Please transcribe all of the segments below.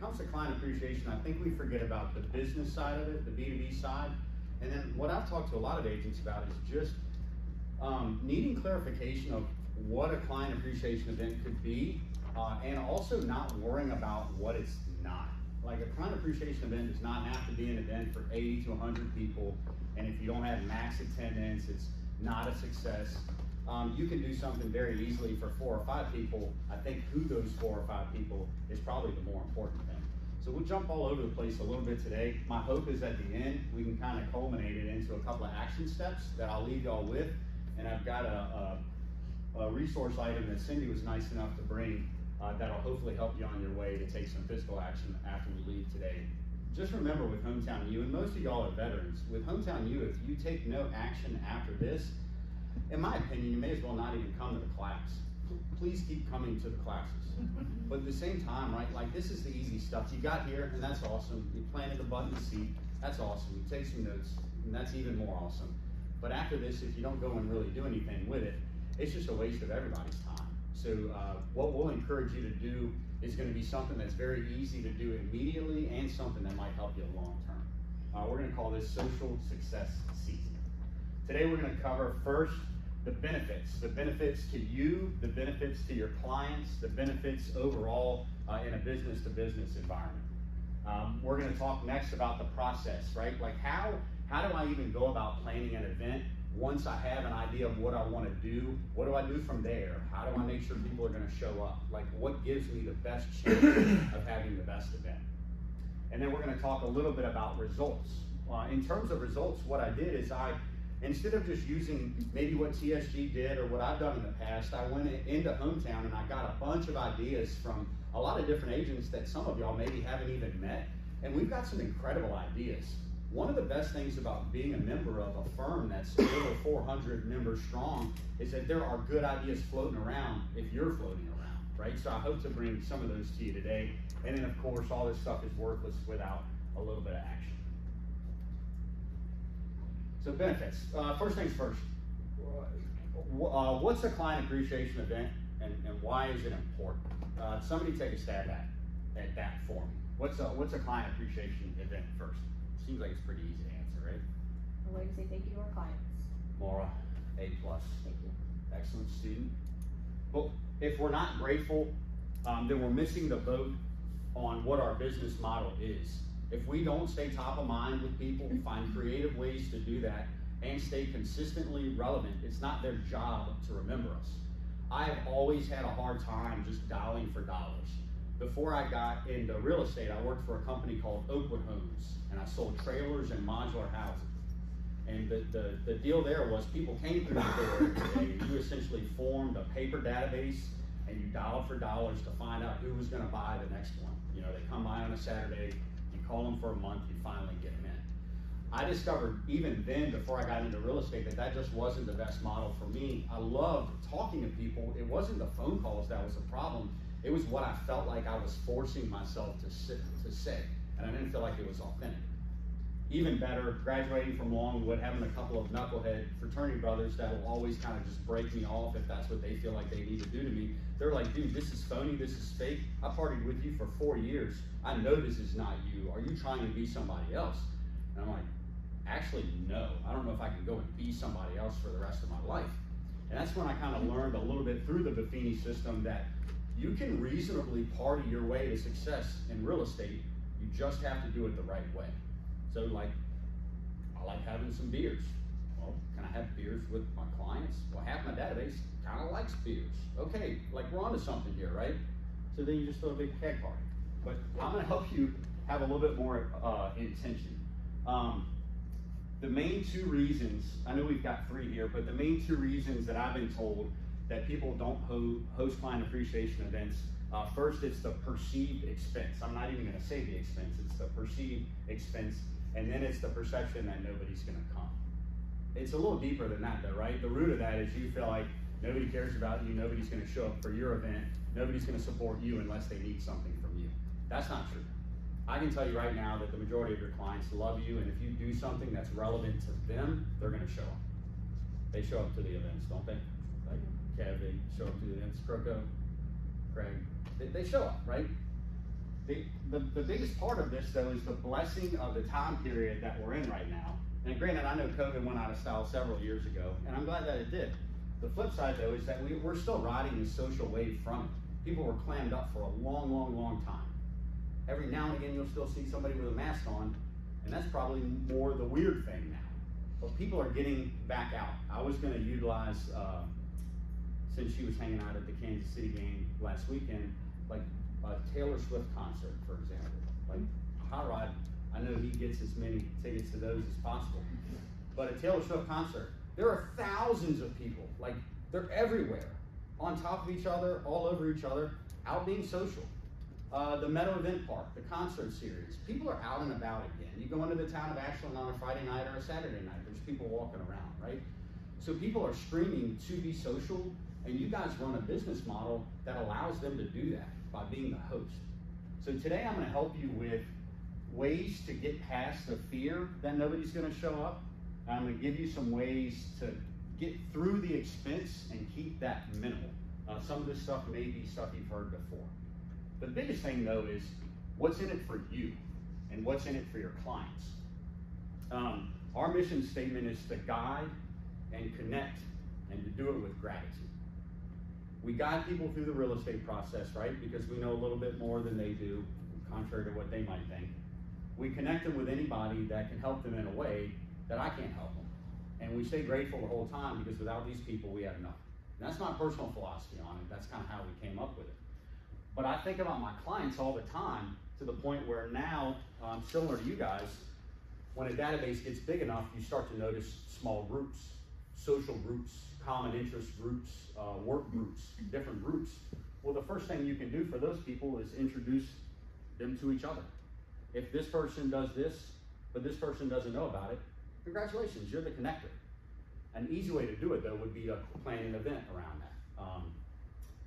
comes to client appreciation, I think we forget about the business side of it, the B2B side. And then what I've talked to a lot of agents about is just um, needing clarification of what a client appreciation event could be, uh, and also not worrying about what it's not. Like a client appreciation event does not have to be an event for 80 to 100 people, and if you don't have max attendance, it's not a success. Um, you can do something very easily for four or five people. I think who those four or five people is probably the more important thing. So we'll jump all over the place a little bit today. My hope is at the end, we can kind of culminate it into a couple of action steps that I'll leave y'all with. And I've got a, a, a resource item that Cindy was nice enough to bring uh, that'll hopefully help you on your way to take some physical action after we leave today. Just remember with Hometown U, and most of y'all are veterans, with Hometown U, if you take no action after this, in my opinion, you may as well not even come to the class. Please keep coming to the classes. But at the same time, right, like this is the easy stuff. You got here, and that's awesome. You planted the button to seat, that's awesome. You take some notes, and that's even more awesome. But after this, if you don't go and really do anything with it, it's just a waste of everybody's time. So uh, what we'll encourage you to do is going to be something that's very easy to do immediately and something that might help you long term. Uh, we're going to call this social success season. Today we're going to cover first the benefits, the benefits to you, the benefits to your clients, the benefits overall uh, in a business to business environment. Um, we're going to talk next about the process, right? Like how how do I even go about planning an event once I have an idea of what I want to do? What do I do from there? How do I make sure people are going to show up? Like what gives me the best chance of having the best event? And then we're going to talk a little bit about results. Uh, in terms of results, what I did is I instead of just using maybe what TSG did or what I've done in the past, I went into Hometown and I got a bunch of ideas from a lot of different agents that some of y'all maybe haven't even met. And we've got some incredible ideas. One of the best things about being a member of a firm that's over 400 members strong is that there are good ideas floating around if you're floating around, right? So I hope to bring some of those to you today. And then, of course, all this stuff is worthless without a little bit of action. So benefits. Uh, first things first. Uh, what's a client appreciation event and, and why is it important? Uh, somebody take a stab at, at that for me. What's a, what's a client appreciation event first? Seems like it's pretty easy to answer, right? A way to say thank you to our clients. Maura, A plus. Thank you. Excellent student. But if we're not grateful, um, then we're missing the boat on what our business model is. If we don't stay top of mind with people, find creative ways to do that, and stay consistently relevant, it's not their job to remember us. I have always had a hard time just dialing for dollars. Before I got into real estate, I worked for a company called Oakwood Homes, and I sold trailers and modular houses. And the, the, the deal there was people came through the door, and you essentially formed a paper database, and you dialed for dollars to find out who was going to buy the next one. You know, they come by on a Saturday, call them for a month, and finally get them in. I discovered even then, before I got into real estate, that that just wasn't the best model for me. I loved talking to people. It wasn't the phone calls that was the problem. It was what I felt like I was forcing myself to sit, to say, and I didn't feel like it was authentic. Even better, graduating from Longwood, having a couple of knucklehead fraternity brothers that will always kind of just break me off if that's what they feel like they need to do to me. They're like, dude, this is phony, this is fake. I partied with you for four years. I know this is not you. Are you trying to be somebody else? And I'm like, actually, no. I don't know if I can go and be somebody else for the rest of my life. And that's when I kind of learned a little bit through the Buffini system that you can reasonably party your way to success in real estate. You just have to do it the right way. So, like, I like having some beers. Well, can I have beers with my clients? Well, half my database kind of likes beers. Okay, like we're onto something here, right? So then you just throw a big keg party. But I'm to help you have a little bit more uh, intention. Um, the main two reasons, I know we've got three here, but the main two reasons that I've been told that people don't ho host client appreciation events, uh, first it's the perceived expense. I'm not even to say the expense, it's the perceived expense, and then it's the perception that nobody's going to come. It's a little deeper than that though, right? The root of that is you feel like nobody cares about you, nobody's going to show up for your event, nobody's going to support you unless they need something from you. That's not true. I can tell you right now that the majority of your clients love you, and if you do something that's relevant to them, they're going to show up. They show up to the events, don't they? Like they show up to the events. Croco, Craig, they, they show up, right? The, the, biggest part of this though is the blessing of the time period that we're in right now. And granted, I know COVID went out of style several years ago, and I'm glad that it did. The flip side though is that we, we're still riding the social wave from it. People were clammed up for a long, long, long time. Every now and again, you'll still see somebody with a mask on, and that's probably more the weird thing now. But people are getting back out. I was going to utilize, uh, since she was hanging out at the Kansas City game last weekend, like a Taylor Swift concert, for example. Like Hot Rod, I know he gets as many tickets to those as possible. But a Taylor Swift concert, there are thousands of people. Like they're everywhere, on top of each other, all over each other, out being social. Uh, the Meadow Event Park, the concert series. People are out and about again. You go into the town of Ashland on a Friday night or a Saturday night, there's people walking around, right? So people are streaming to be social, and you guys run a business model that allows them to do that by being the host. So today I'm going to help you with ways to get past the fear that nobody's going to show up. I'm going to give you some ways to get through the expense and keep that minimal. Uh, some of this stuff may be stuff you've heard before. The biggest thing though is what's in it for you and what's in it for your clients. Um, our mission statement is to guide and connect and to do it with gratitude. We guide people through the real estate process, right? Because we know a little bit more than they do, contrary to what they might think. We connect them with anybody that can help them in a way that I can't help them. And we stay grateful the whole time because without these people, we have nothing. And that's my personal philosophy on it. That's kind of how we came up with it. But I think about my clients all the time to the point where now, um, similar to you guys, when a database gets big enough, you start to notice small groups, social groups, common interest groups, uh, work groups, different groups. Well, the first thing you can do for those people is introduce them to each other. If this person does this, but this person doesn't know about it, congratulations, you're the connector. An easy way to do it though would be to plan an event around that. Um,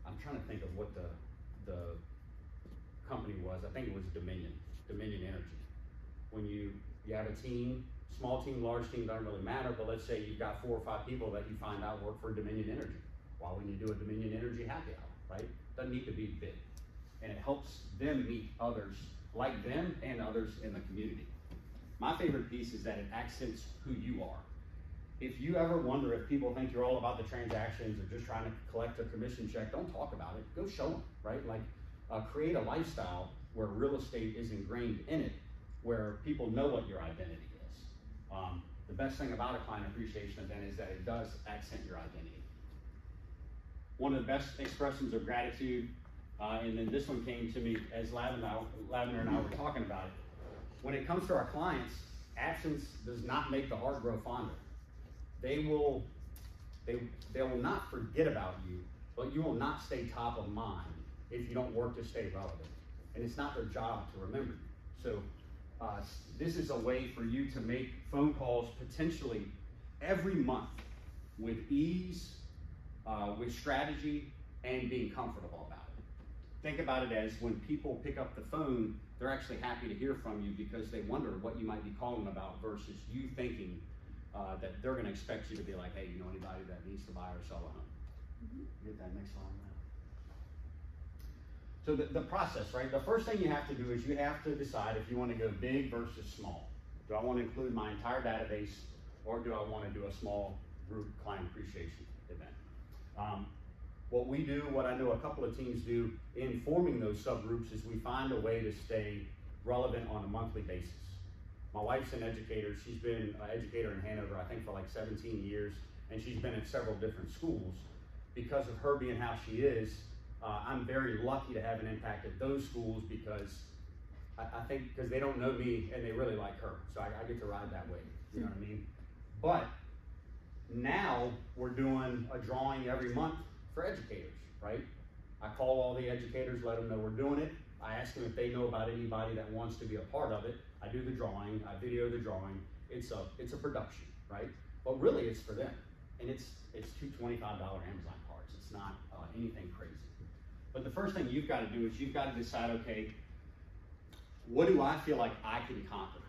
I'm trying to think of what the the company was. I think it was Dominion, Dominion Energy. When you you have a team, small team, large team, doesn't really matter. But let's say you've got four or five people that you find out work for Dominion Energy. Why wouldn't you do a Dominion Energy happy hour, right? Doesn't need to be big, and it helps them meet others like them and others in the community. My favorite piece is that it accents who you are. If you ever wonder if people think you're all about the transactions or just trying to collect a commission check, don't talk about it. Go show them, right? Like, uh, create a lifestyle where real estate is ingrained in it, where people know what your identity is. Um, the best thing about a client appreciation event is that it does accent your identity. One of the best expressions of gratitude, uh, and then this one came to me as Lavender, Lavender and I were talking about it. When it comes to our clients, absence does not make the heart grow fonder. They will, they, they will not forget about you, but you will not stay top of mind if you don't work to stay relevant. And it's not their job to remember you. So uh, this is a way for you to make phone calls potentially every month with ease, uh, with strategy, and being comfortable about it. Think about it as when people pick up the phone, they're actually happy to hear from you because they wonder what you might be calling about versus you thinking uh, that they're going to expect you to be like, hey, you know anybody that needs to buy or sell a home? Mm-hmm. Get that next line now. So the, the process, right? The first thing you have to do is you have to decide if you want to go big versus small. Do I want to include my entire database or do I want to do a small group client appreciation event? Um, what we do, what I know a couple of teams do in forming those subgroups is we find a way to stay relevant on a monthly basis. My wife's an educator. She's been an educator in Hanover, I think, for like 17 years, and she's been at several different schools. Because of her being how she is, uh, I'm very lucky to have an impact at those schools because I, I think because they don't know me and they really like her, so I, I get to ride that way. You know what I mean? But now we're doing a drawing every month for educators, right? I call all the educators, let them know we're doing it. I ask them if they know about anybody that wants to be a part of it. I do the drawing, I video the drawing. It's a it's a production, right? But really, it's for them, and it's it's two twenty five dollar Amazon cards. It's not uh, anything crazy. But the first thing you've got to do is you've got to decide, okay, what do I feel like I can conquer?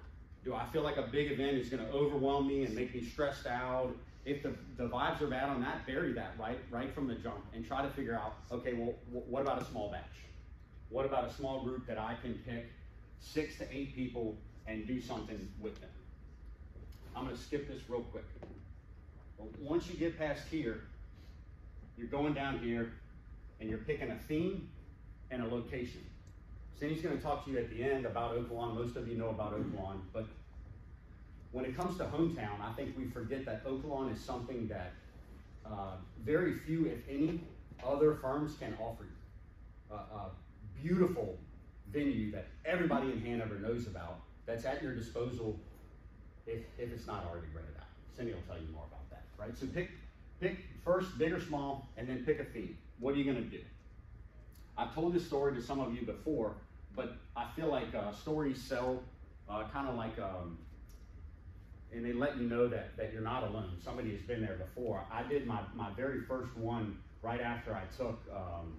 Do I feel like a big event is going to overwhelm me and make me stressed out? If the, the vibes are bad on that, bury that right right from the jump and try to figure out, okay, well, what about a small batch? What about a small group that I can pick six to eight people and do something with them? I'm gonna skip this real quick. But Once you get past here, you're going down here and you're picking a theme and a location. Cindy's gonna talk to you at the end about Oaklawn. Most of you know about Oaklawn, but when it comes to hometown, I think we forget that Oaklawn is something that uh, very few, if any, other firms can offer you. A, a beautiful venue that everybody in Hanover knows about, that's at your disposal if, if it's not already rented out. Cindy will tell you more about that, right? So pick, pick first, big or small, and then pick a theme. What are you gonna do? I've told this story to some of you before, but I feel like uh, stories sell uh, kind of like, um, and they let you know that, that you're not alone. Somebody has been there before. I did my, my very first one right after I took, um,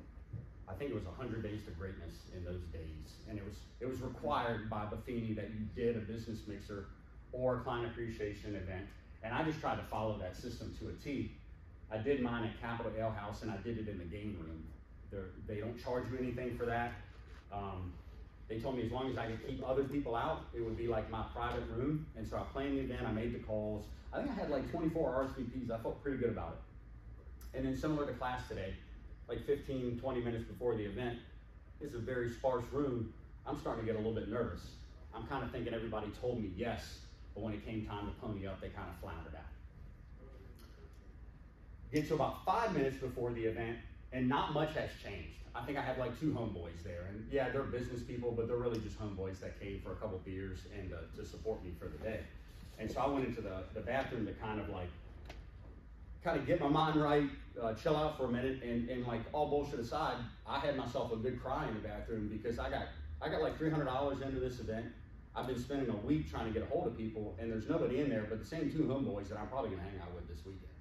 I think it was 100 Days to Greatness in those days. And it was, it was required by Buffini that you did a business mixer or a client appreciation event. And I just tried to follow that system to a T. I did mine at Capitol Ale House and I did it in the game room. They're, they don't charge you anything for that. Um, they told me as long as I could keep other people out, it would be like my private room. And so I planned the event, I made the calls. I think I had like 24 RSVPs. I felt pretty good about it. And then similar to class today, like 15, 20 minutes before the event, it's a very sparse room. I'm starting to get a little bit nervous. I'm kind of thinking everybody told me yes, but when it came time to pony up, they kind of floundered out. Get to about five minutes before the event, and not much has changed. I think I had like two homeboys there, and yeah, they're business people, but they're really just homeboys that came for a couple beers and uh, to support me for the day. And so I went into the, the bathroom to kind of like, kind of get my mind right, uh, chill out for a minute, and, and like all bullshit aside, I had myself a good cry in the bathroom because I got I got like three hundred dollars into this event. I've been spending a week trying to get a hold of people, and there's nobody in there but the same two homeboys that I'm probably gonna hang out with this weekend.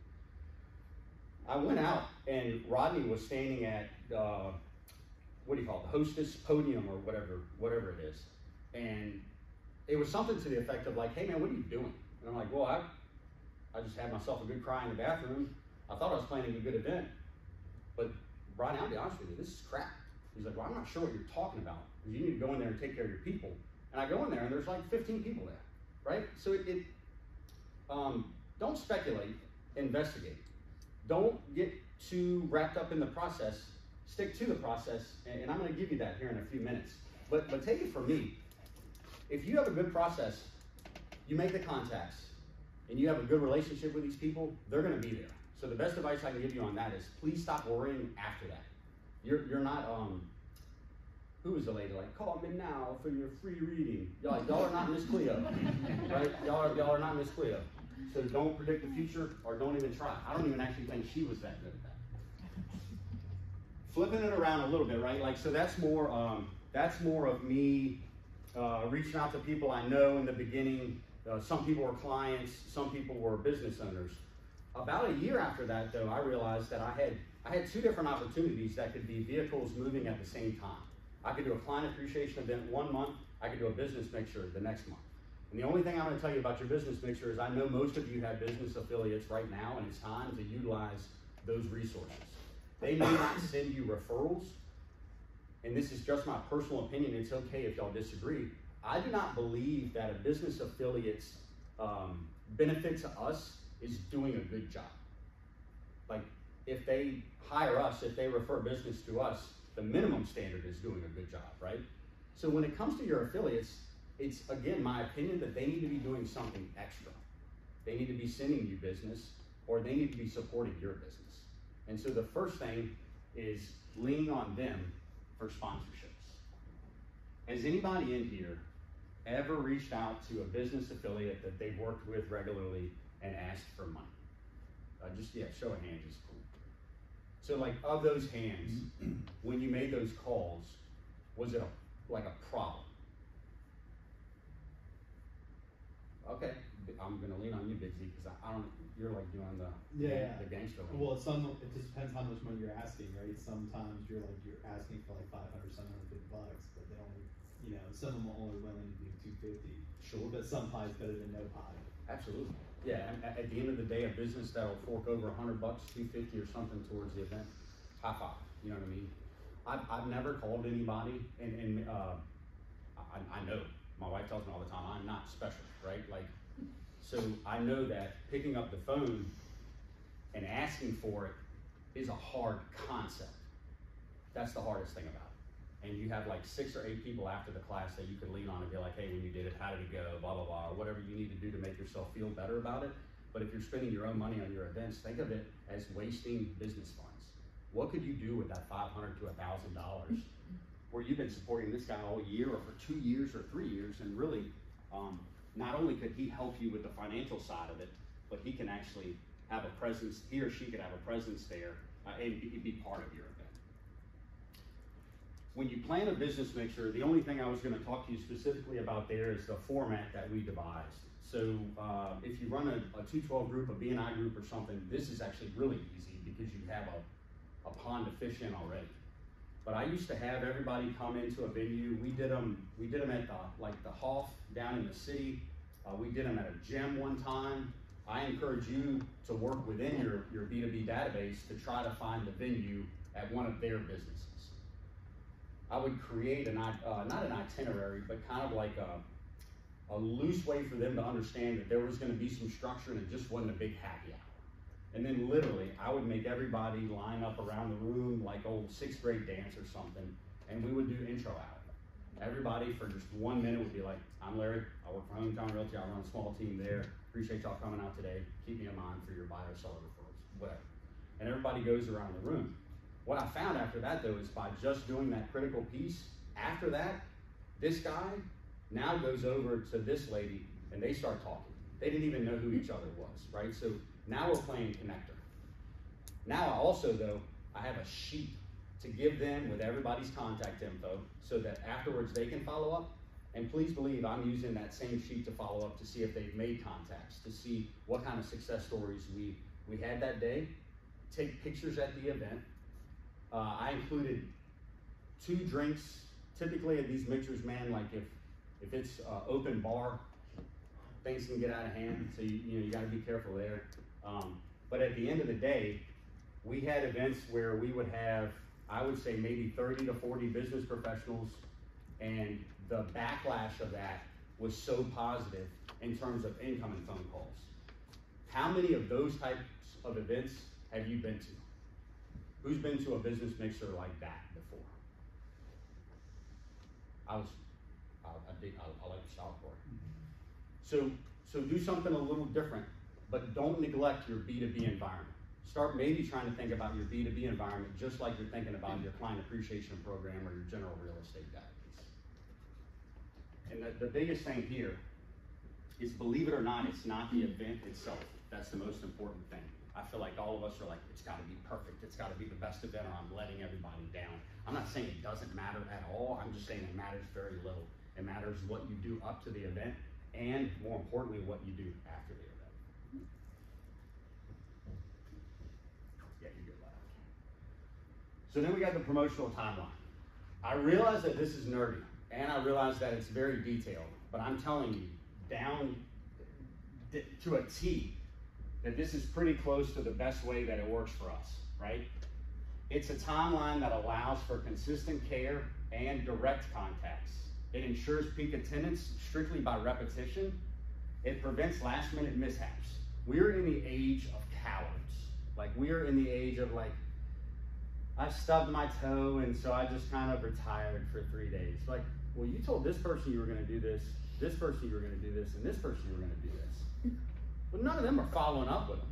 I went out and Rodney was standing at uh, what do you call it, the hostess podium or whatever, whatever it is, and it was something to the effect of like, "Hey man, what are you doing?" And I'm like, "Well, I, I just had myself a good cry in the bathroom. I thought I was planning a good event, but Rodney, I'll be honest with you, this is crap." He's like, "Well, I'm not sure what you're talking about. You need to go in there and take care of your people." And I go in there and there's like 15 people there, right? So it, it um, don't speculate, investigate. Don't get too wrapped up in the process. Stick to the process, and, I'm going to give you that here in a few minutes. But but take it from me. If you have a good process, you make the contacts, and you have a good relationship with these people, they're going to be there. So the best advice I can give you on that is please stop worrying after that. You're you're not um. Who was the lady like? Call me now for your free reading. Y'all, like, y'all are not Miss Cleo, right? Y'all are y'all are not Miss Cleo. So don't predict the future or don't even try. I don't even actually think she was that good at that. Flipping it around a little bit, right? Like so that's more um, that's more of me uh, reaching out to people I know in the beginning. Uh, some people were clients, some people were business owners. About a year after that, though, I realized that I had I had two different opportunities that could be vehicles moving at the same time. I could do a client appreciation event one month. I could do a business mixer the next month. And the only thing I'm going to tell you about your business mixer is I know most of you have business affiliates right now, and it's time to utilize those resources. They may not send you referrals, and this is just my personal opinion. It's okay if y'all disagree. I do not believe that a business affiliate's um, benefit to us is doing a good job. Like, if they hire us, if they refer business to us, the minimum standard is doing a good job, right? So when it comes to your affiliates, it's again my opinion that they need to be doing something extra. They need to be sending you business or they need to be supporting your business. And so the first thing is leaning on them for sponsorships. Has anybody in here ever reached out to a business affiliate that they've worked with regularly and asked for money? Uh, just, yeah, show of hands is cool. So, like, of those hands, when you made those calls, was it a, like a problem? Okay, I'm gonna lean on you, Big Z, because I, I don't, you're like doing the, Yeah. the gangster lean. Well, some it just depends how much money you're asking, right? Sometimes you're like you're asking for like 500, 750 bucks, but they only, you know, some of them are only willing to do 250. Sure. But some pie's better than no pie. Absolutely. Yeah, and at, at the end of the day, a business that'll fork over a hundred bucks, two fifty or something towards the event, high five, you know what I mean? I've, I've never called anybody and, and, uh, I, I know, my wife tells me all the time, I'm not special, right? Like, so I know that picking up the phone and asking for it is a hard concept. That's the hardest thing about it. And you have like six or eight people after the class that you can lean on and be like, hey, when you did it, how did it go? Blah, blah, blah, or whatever you need to do to make yourself feel better about it. But if you're spending your own money on your events, think of it as wasting business funds. What could you do with that five hundred to a thousand dollars? Where you've been supporting this guy all year or for two years or three years and really, um, not only could he help you with the financial side of it, but he can actually have a presence, he or she could have a presence there uh, and be, be part of your event. When you plan a business mixer, the only thing I was gonna talk to you specifically about there is the format that we devised. So, uh, if you run a, a two twelve group, a BNI group or something, this is actually really easy because you have a, a pond to fish in already. But I used to have everybody come into a venue. We did them. We did them at the like the Hoff down in the city. Uh, we did them at a gym one time. I encourage you to work within your your B two B database to try to find the venue at one of their businesses. I would create an uh, not an itinerary, but kind of like a a loose way for them to understand that there was going to be some structure and it just wasn't a big happy hour. And then literally, I would make everybody line up around the room like old sixth grade dance or something, and we would do intro out. Everybody for just one minute would be like, I'm Larry, I work for Hometown Realty, I run a small team there, appreciate y'all coming out today, keep me in mind for your buyer seller referrals, whatever. And everybody goes around the room. What I found after that though is by just doing that critical piece, after that, this guy now goes over to this lady and they start talking. They didn't even know who each other was, right? So now we're playing connector. Now I also though, I have a sheet to give them with everybody's contact info so that afterwards they can follow up. And please believe I'm using that same sheet to follow up to see if they've made contacts, to see what kind of success stories we, we had that day, take pictures at the event. Uh, I included two drinks. Typically at these mixers, man, like if if it's uh, open bar, things can get out of hand. So you, you know you got to be careful there. Um, but at the end of the day, we had events where we would have, I would say, maybe 30 to 40 business professionals, and the backlash of that was so positive in terms of incoming phone calls. How many of those types of events have you been to? Who's been to a business mixer like that before? I was, I, I did, I, I like to shout for it. So, so do something a little different, but don't neglect your B2B environment. Start maybe trying to think about your B2B environment just like you're thinking about your client appreciation program or your general real estate database. And the, the biggest thing here is believe it or not, it's not the event itself. That's the most important thing. I feel like all of us are like, it's gotta be perfect, it's gotta be the best event, or I'm letting everybody down. I'm not saying it doesn't matter at all, I'm just saying it matters very little. It matters what you do up to the event, and more importantly, what you do after the event. Yeah, you get that. So then we got the promotional timeline. I realize that this is nerdy, and I realize that it's very detailed, but I'm telling you, down to a T, that this is pretty close to the best way that it works for us, right? It's a timeline that allows for consistent care and direct contacts. It ensures peak attendance strictly by repetition. It prevents last minute mishaps. We're in the age of cowards. Like, we're in the age of, like, I stubbed my toe and so I just kind of retired for three days. Like, well, you told this person you were going to do this, this person you were going to do this, and this person you were going to do this. But none of them are following up with them.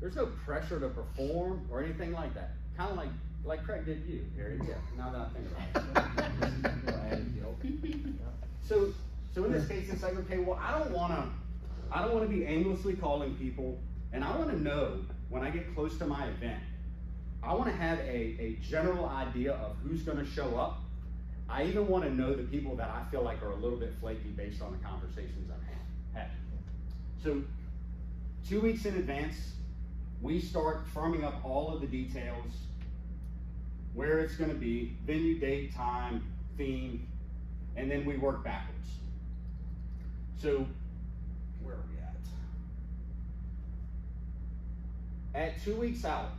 There's no pressure to perform or anything like that. Kind of like like Craig did you, Harry. Yeah. Now that I think about it. so so in this case, it's like okay, well, I don't want to I don't want to be aimlessly calling people, and I want to know when I get close to my event. I want to have a, a general idea of who's going to show up. I even want to know the people that I feel like are a little bit flaky based on the conversations I've had. So two weeks in advance, we start firming up all of the details, where it's going to be, venue, date, time, theme, and then we work backwards. So, where are we at? At two weeks out,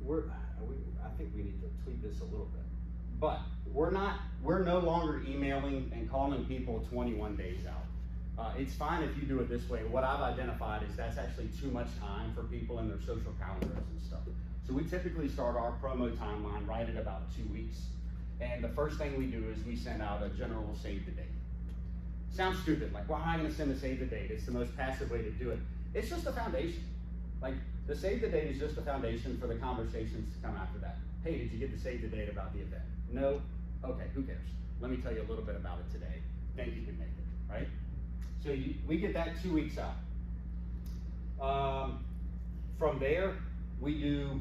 we're, we, I think we need to tweak this a little bit. But we're not, we're no longer emailing and calling people twenty-one days out. Uh, it's fine if you do it this way. What I've identified is that's actually too much time for people in their social calendars and stuff. So we typically start our promo timeline right at about two weeks. And the first thing we do is we send out a general save the date. Sounds stupid, like, why am I gonna send a save the date? It's the most passive way to do it. It's just a foundation. Like, the save the date is just a foundation for the conversations to come after that. Hey, did you get the save the date about the event? No? Okay, who cares? Let me tell you a little bit about it today. Then you can make it, right? So you, we get that two weeks out. Um, from there, we do,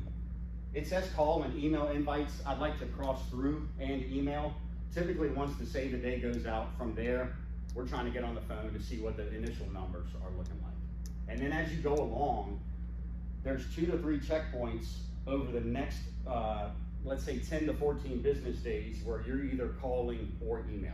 it says call and email invites. I'd like to cross through and email. Typically, once the save the day goes out from there, we're trying to get on the phone to see what the initial numbers are looking like. And then as you go along, there's two to three checkpoints over the next, uh, let's say 10 to 14 business days where you're either calling or emailing.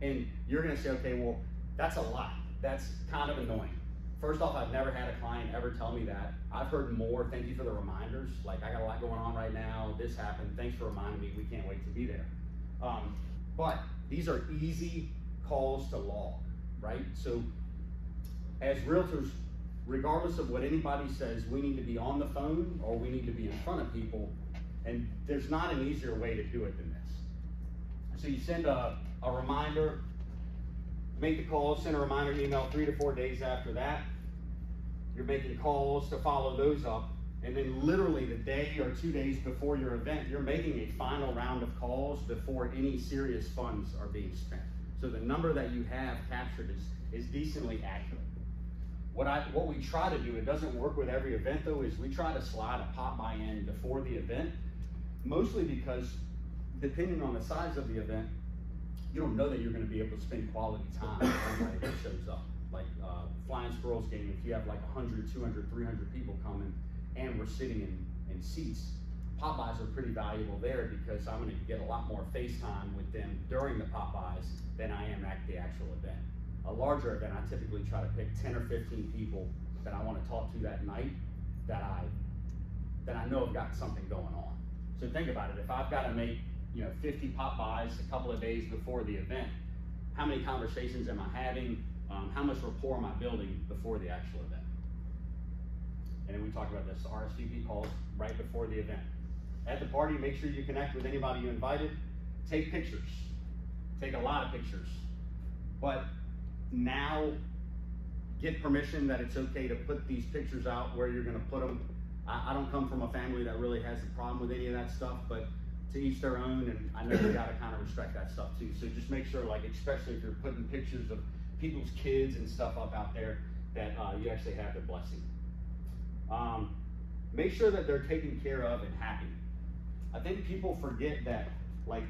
And you're gonna say, okay, well, that's a lot. That's kind of annoying. First off, I've never had a client ever tell me that. I've heard more, thank you for the reminders. Like, I got a lot going on right now. This happened. Thanks for reminding me. We can't wait to be there. Um, but these are easy calls to log, right? So, as realtors, regardless of what anybody says, we need to be on the phone or we need to be in front of people. And there's not an easier way to do it than this. So, you send a, a reminder make the call, send a reminder email three to four days after that. You're making calls to follow those up. And then literally the day or two days before your event, you're making a final round of calls before any serious funds are being spent. So the number that you have captured is, is decently accurate. What I what we try to do, it doesn't work with every event though, is we try to slide a pop by in before the event, mostly because depending on the size of the event, you don't know that you're going to be able to spend quality time with somebody that shows up. Like uh, Flying Squirrels game, if you have like 100, 200, 300 people coming and we're sitting in, in seats, pop-bys are pretty valuable there because I'm going to get a lot more face time with them during the pop-bys than I am at the actual event. A larger event, I typically try to pick 10 or 15 people that I want to talk to that night that I that I know have got something going on. So think about it. If I've got to make you know, 50 pop-bys a couple of days before the event. How many conversations am I having? Um, how much rapport am I building before the actual event? And then we talked about this RSVP calls right before the event. At the party, make sure you connect with anybody you invited. Take pictures. Take a lot of pictures. But now get permission that it's okay to put these pictures out where you're going to put them. I, I don't come from a family that really has a problem with any of that stuff, but to each their own, and I know you gotta kind of respect that stuff too. So just make sure, like, especially if you're putting pictures of people's kids and stuff up out there, that uh, you actually have the blessing. Um, make sure that they're taken care of and happy. I think people forget that, like,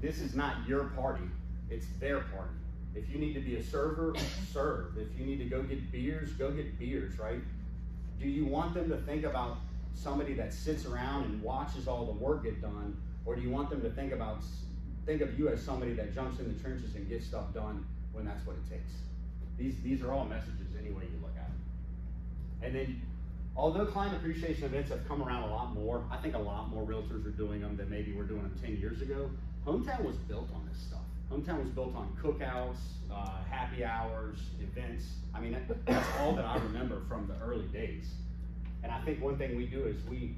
this is not your party; it's their party. If you need to be a server, serve. If you need to go get beers, go get beers. Right? Do you want them to think about somebody that sits around and watches all the work get done, or do you want them to think about think of you as somebody that jumps in the trenches and gets stuff done when that's what it takes? These these are all messages any way you look at it. And then although client appreciation events have come around a lot more, I think a lot more realtors are doing them than maybe we're doing them 10 years ago. Hometown was built on this stuff. Hometown was built on cookouts, uh, happy hours, events. I mean, that's all that I remember from the early days. And I think one thing we do is we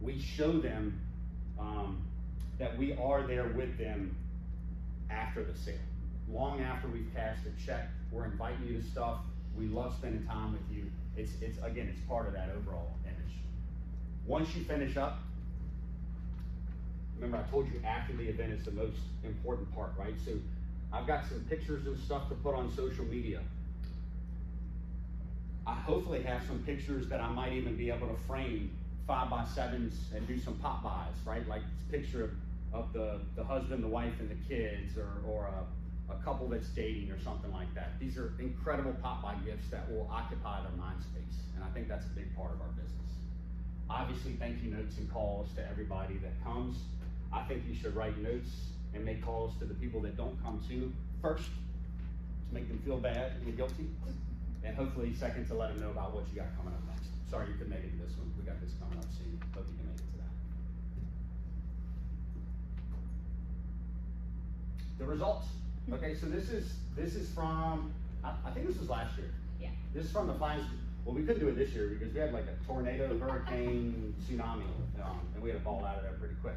we show them um, that we are there with them after the sale. Long after we've cashed the check, we're inviting you to stuff. We love spending time with you. It's, it's again, it's part of that overall image. Once you finish up, remember I told you after the event is the most important part, right? So I've got some pictures and stuff to put on social media. I hopefully have some pictures that I might even be able to frame five by sevens and do some pop-bys, right? Like this picture of of the, the husband, the wife, and the kids, or, or a, a couple that's dating or something like that. These are incredible pop-by gifts that will occupy their mind space, and I think that's a big part of our business. Obviously, thank you notes and calls to everybody that comes. I think you should write notes and make calls to the people that don't come to first to make them feel bad and guilty, and hopefully second to let them know about what you got coming up next. Sorry you couldn't make it to this one. We got this coming up soon. Hope you can make it to that. the results. Okay, so this is, this is from, I, I think this was last year. Yeah. This is from the finance, well, we couldn't do it this year because we had like a tornado, hurricane, tsunami, um, and we had to fall out of there pretty quick.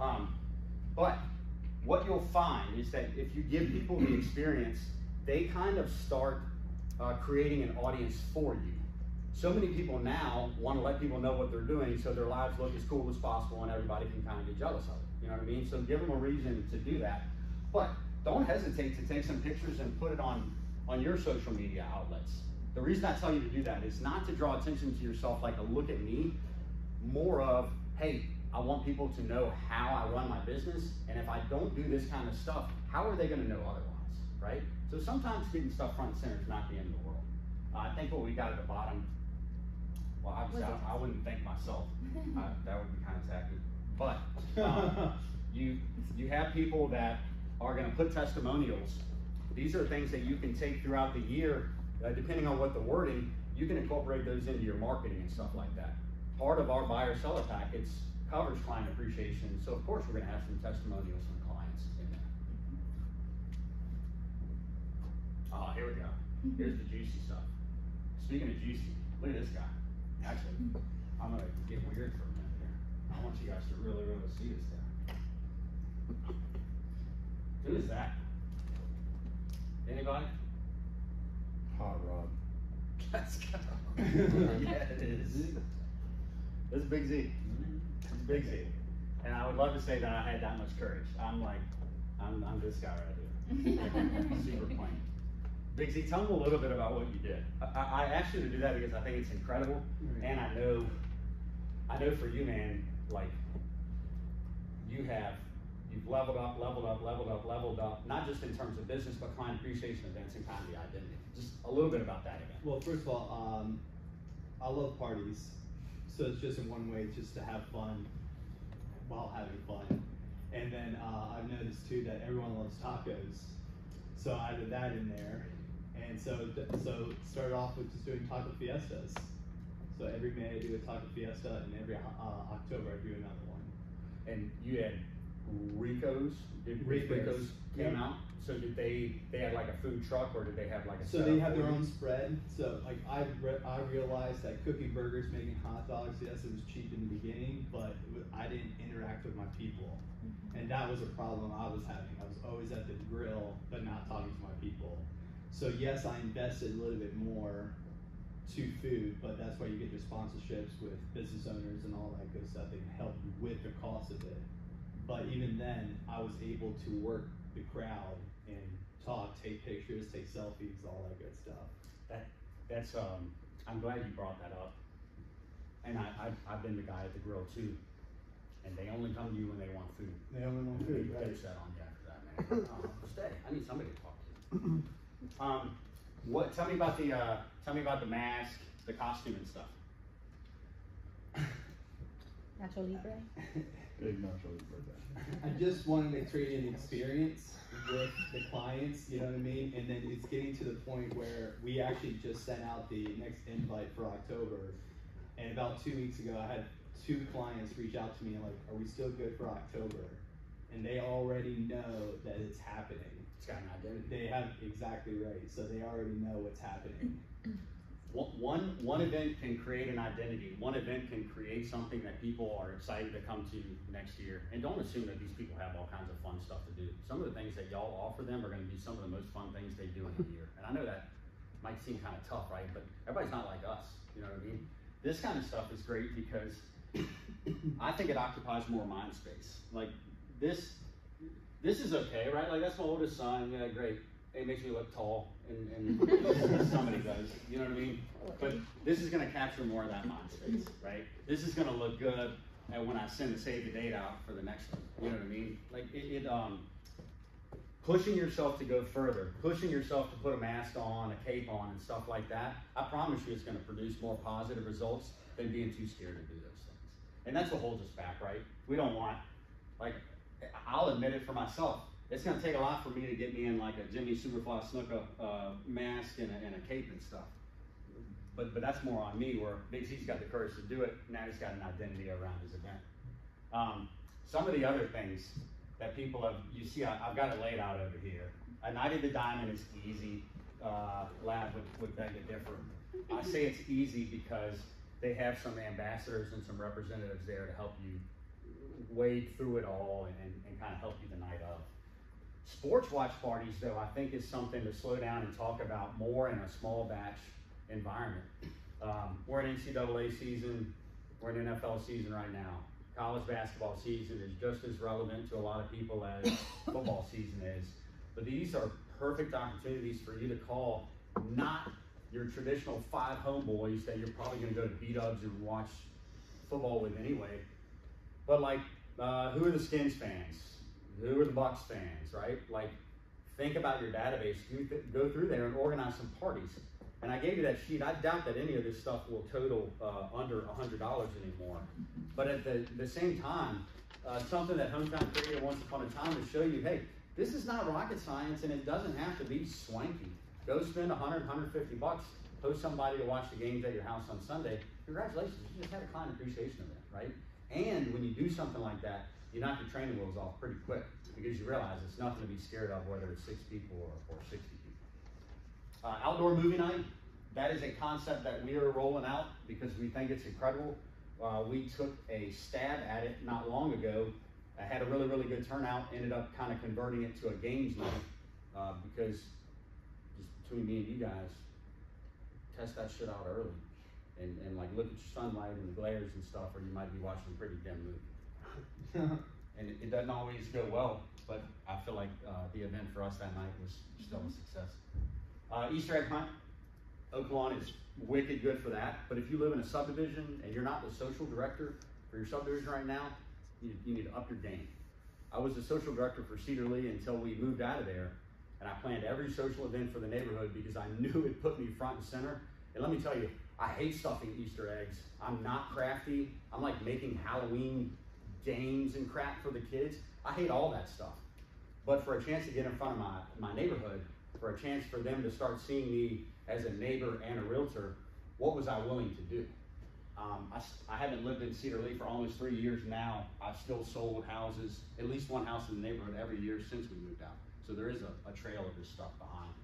Um, but what you'll find is that if you give people the experience, they kind of start uh, creating an audience for you. So many people now want to let people know what they're doing so their lives look as cool as possible and everybody can kind of get jealous of it. You know what I mean? So give them a reason to do that. But don't hesitate to take some pictures and put it on, on your social media outlets. The reason I tell you to do that is not to draw attention to yourself like a look at me, more of, hey, I want people to know how I run my business, and if I don't do this kind of stuff, how are they gonna know otherwise, right? So sometimes getting stuff front and center is not the end of the world. Uh, I think what we got at the bottom, well, obviously, I, I wouldn't thank myself, uh, that would be kind of tacky, but, um, you, you have people that are gonna put testimonials. These are things that you can take throughout the year, uh, depending on what the wording, you can incorporate those into your marketing and stuff like that. Part of our buyer seller packets covers client appreciation, so of course, we're gonna have some testimonials from clients in there. Mm-hmm. Ah, here we go. Mm-hmm. Here's the juicy stuff. Speaking of juicy, look at this guy. Actually, mm-hmm. I'm gonna get weird for a minute here. I want you guys to really, really see this guy. Who is that? Anybody? Hot rod. Let's go. yeah, it is. This is Big Z. This is Big Z. And I would love to say that I had that much courage. I'm like, I'm, I'm this guy right here. Super plain. Big Z, tell them a little bit about what you did. I, I asked you to do that because I think it's incredible, Right. and I know, I know for you, man, like, you have, you've leveled up, leveled up, leveled up, leveled up, not just in terms of business, but client appreciation events and kind of the identity. Just a little bit about that again. Well, first of all, um, I love parties, so it's just in one way, just to have fun while having fun. And then uh, I've noticed too that everyone loves tacos, so I added that in there. And so, so started off with just doing taco fiestas. So every May I do a taco fiesta, and every uh, October I do another one. And you had Rico's, Rico's, Rico's came yeah. out? So did they, they had like a food truck or did they have like a So setup they have their own spread. So like I re- I realized that cooking burgers, making hot dogs, yes, it was cheap in the beginning, but it wa- I didn't interact with my people, mm-hmm. and that was a problem I was having. I was always at the grill, but not talking to my people. So yes, I invested a little bit more to food, but that's why you get your sponsorships with business owners and all that good stuff. They can help you with the cost of it. But even then, I was able to work the crowd and talk, take pictures, take selfies, all that good stuff. That, that's, um, I'm glad you brought that up. And I, I've, I've been the guy at the grill too. And they only come to you when they want food. They only want food, need right? Finish that on you after that, man. Um, stay, I need somebody to talk to. Um, what, tell me about the, uh, tell me about the mask, the costume and stuff. Nacho Libre. Big Nacho Libre. I just wanted to create an experience with the clients, you know what I mean? And then it's getting to the point where we actually just sent out the next invite for October. And about two weeks ago, I had two clients reach out to me and like, are we still good for October? And they already know that it's happening. It's got an identity. They have exactly right, so they already know what's happening. One, one, event can create an identity. One event can create something that people are excited to come to next year. And don't assume that these people have all kinds of fun stuff to do. Some of the things that y'all offer them are gonna be some of the most fun things they do in a year. And I know that might seem kind of tough, right? But everybody's not like us, you know what I mean? This kind of stuff is great because I think it occupies more mind space. Like this, this is okay, right? Like that's my oldest son. Yeah, great. It makes me look tall, and, and somebody does. You know what I mean? But this is going to capture more of that mind space, right? This is going to look good, and when I send the save the date out for the next one, you know what I mean? Like it, it um, pushing yourself to go further, pushing yourself to put a mask on, a cape on, and stuff like that. I promise you, it's going to produce more positive results than being too scared to do those things. And that's what holds us back, right? We don't want, like, I'll admit it for myself. It's gonna take a lot for me to get me in like a Jimmy Superfly Snuka uh, mask and a, and a cape and stuff. But but that's more on me. Where Big Z's got the courage to do it. Now he's got an identity around his event. Um, some of the other things that people have, you see, I, I've got it laid out over here. A night of the diamond is easy, uh, Lab would, would beg to differ. I say it's easy because they have some ambassadors and some representatives there to help you wade through it all and, and, and kind of help you the night of. Sports watch parties, though, I think is something to slow down and talk about more in a small batch environment. Um, we're in NCAA season, we're in NFL season right now. College basketball season is just as relevant to a lot of people as football season is. But these are perfect opportunities for you to call not your traditional five homeboys that you're probably going to go to beat ups and watch football with anyway. But like, uh, who are the Skins fans? Who are the Bucks fans? Right? Like, think about your database. Th- go through there and organize some parties. And I gave you that sheet. I doubt that any of this stuff will total uh, under $100 anymore. But at the, the same time, uh, something that Hometown created once upon a time to show you, hey, this is not rocket science and it doesn't have to be swanky. Go spend 100, 150 bucks, host somebody to watch the games at your house on Sunday. Congratulations, you just had a client appreciation event, right? And when you do something like that, you knock your training wheels off pretty quick because you realize it's nothing to be scared of, whether it's six people or, or 60 people. Uh, outdoor movie night, that is a concept that we are rolling out because we think it's incredible. Uh, we took a stab at it not long ago. I had a really, really good turnout. Ended up kind of converting it to a games night uh, because just between me and you guys, test that shit out early and, and like look at your sunlight and the glares and stuff, or you might be watching a pretty dim movie. and it, it doesn't always go well, but I feel like uh, the event for us that night was still a success. Uh, Easter egg hunt, Oaklawn is wicked good for that. But if you live in a subdivision and you're not the social director for your subdivision right now, you, you need to up your game. I was the social director for Cedar Lee until we moved out of there, and I planned every social event for the neighborhood because I knew it put me front and center. And let me tell you, I hate stuffing Easter eggs. I'm not crafty. I'm like making Halloween games and crap for the kids. I hate all that stuff. But for a chance to get in front of my, my neighborhood, for a chance for them to start seeing me as a neighbor and a realtor, what was I willing to do? Um, I, I haven't lived in Cedar Lee for almost three years now. I've still sold houses, at least one house in the neighborhood every year since we moved out. So there is a, a trail of this stuff behind.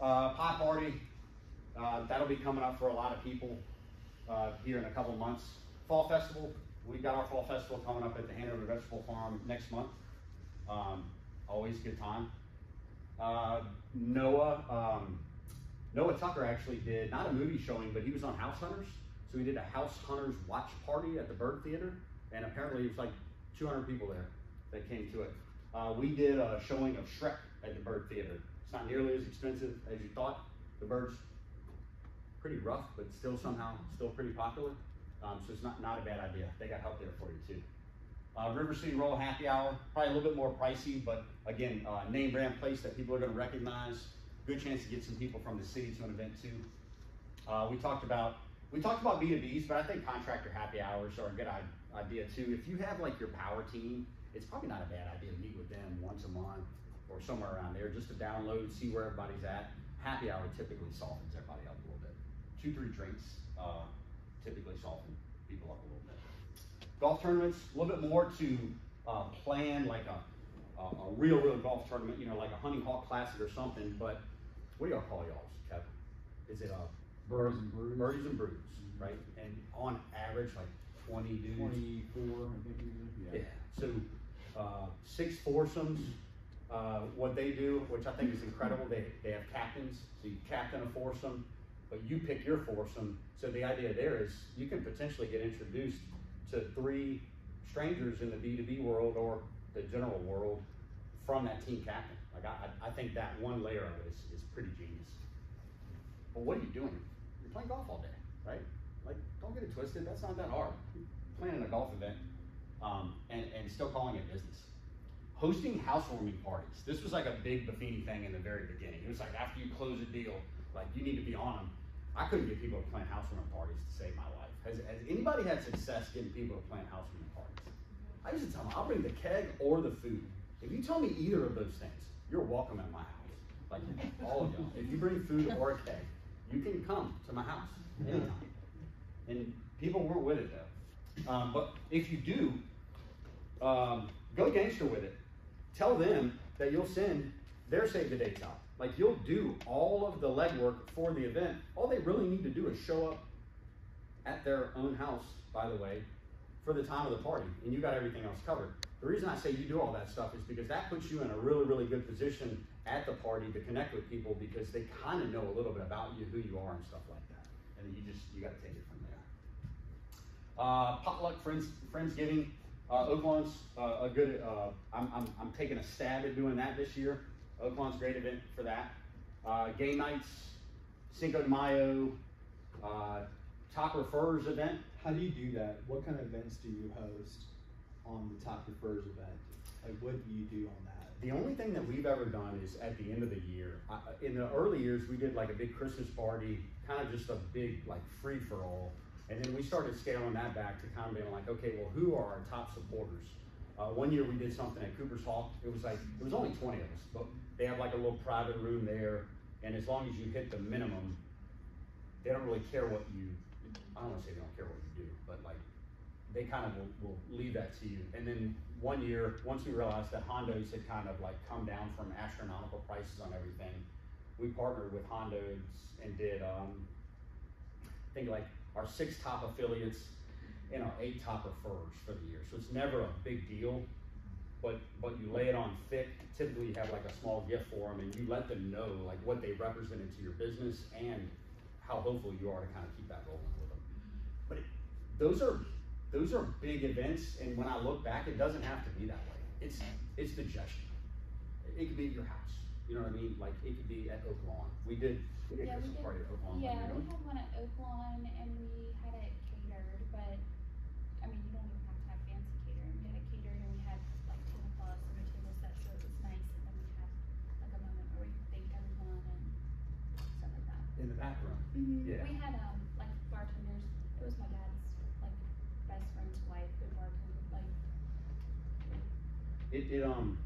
Uh, pie party, uh, that'll be coming up for a lot of people uh, here in a couple months. Fall festival, we got our fall festival coming up at the Hanover Vegetable Farm next month. Um, always good time. Uh, Noah, um, Noah Tucker actually did not a movie showing, but he was on House Hunters. So he did a House Hunters watch party at the Byrd Theater, and apparently it was like 200 people there that came to it. Uh, we did a showing of Shrek at the Byrd Theater. It's not nearly as expensive as you thought. The Byrd's pretty rough, but still somehow still pretty popular. Um, so it's not, not a bad idea. They got help there for you too. Uh, River City Roll Happy Hour, probably a little bit more pricey, but again, uh, name brand place that people are going to recognize. Good chance to get some people from the city to an event too. Uh, we talked about we talked about B2Bs, but I think contractor happy hours are a good idea too. If you have like your power team, it's probably not a bad idea to meet with them once a month or somewhere around there just to download, see where everybody's at. Happy hour typically softens everybody up a little bit. Two, three drinks uh, typically soften people up a little bit. Golf tournaments, a little bit more to uh, plan like a, a, a real, real golf tournament, you know, like a Hunting Hawk Classic or something. But what do y'all call y'all's, Kevin? Is it a Birds and brews. birdies and brews, right? And on average, like twenty dudes. Twenty-four, I think we Yeah, so, uh, six foursomes, uh, what they do, which I think is incredible, they, they have captains, so you captain a foursome, you pick your foursome, so the idea there is, you can potentially get introduced to three strangers in the B two B world or the general world from that team captain. Like, I, I- I think that one layer of it is, is pretty genius. But what are you doing? You're playing golf all day, right? Like, don't get it twisted, that's not that hard. You're Planning a golf event, um, and, and still calling it business. Hosting housewarming parties. This was like a big Buffini thing in the very beginning. It was like after you close a deal, like you need to be on them. I couldn't get people to plan housewarming parties to save my life. Has, has anybody had success getting people to plan housewarming parties? I used to tell them, I'll bring the keg or the food. If you tell me either of those things, you're welcome at my house. Like all of y'all. If you bring food or a keg, you can come to my house anytime. And people weren't with it though. Um, but if you do, um, go gangster with it. Tell them that you'll send their save the dates out. Like you'll do all of the legwork for the event. All they really need to do is show up at their own house, by the way, for the time of the party, and you got everything else covered. The reason I say you do all that stuff is because that puts you in a really, really good position at the party to connect with people because they kind of know a little bit about you, who you are, and stuff like that. And you just you got to take it from there. Uh, potluck friends friendsgiving. Uh, Oaklawn's uh, a good. Uh, I'm, I'm I'm taking a stab at doing that this year. Oaklawn's a great event for that. Uh, game nights, Cinco de Mayo, uh, top refers event. How do you do that? What kind of events do you host on the Top Refers event? Like, what do you do on that? The only thing that we've ever done is at the end of the year. I, in the early years, we did like a big Christmas party, kind of just a big like free for all. And then we started scaling that back to kind of being like, okay, well, who are our top supporters? Uh, one year we did something at Cooper's Hall. It was like it was only 20 of us, but they have like a little private room there, and as long as you hit the minimum, they don't really care what you. I don't want to say they don't care what you do, but like they kind of will, will leave that to you. And then one year, once we realized that Hondos had kind of like come down from astronomical prices on everything, we partnered with Hondos and did, um, I think like our six top affiliates and our eight top refers for the year. So it's never a big deal, but but you lay it on thick. Typically, you have like a small gift for them, and you let them know like what they represented to your business and how hopeful you are to kind of keep that rolling with them. But it, those are those are big events, and when I look back, it doesn't have to be that way. It's it's the gesture. It, could be at your house. You know what I mean? Like it could be at Oak Lawn. We did we did a Yeah, we Christmas party at Oak Lawn. Yeah, we had one at Oak Lawn and we had it catered, but, I mean, you don't even have to have fancy catering, we had it catered and we had like tablecloths and a table set, so it was nice, and then we had like a moment where we could thank everyone and stuff like that. we? In the back room. Mm-hmm. Yeah. We had, um, like bartenders, it was my dad's, like, best friend's wife who bartended, like, It, it um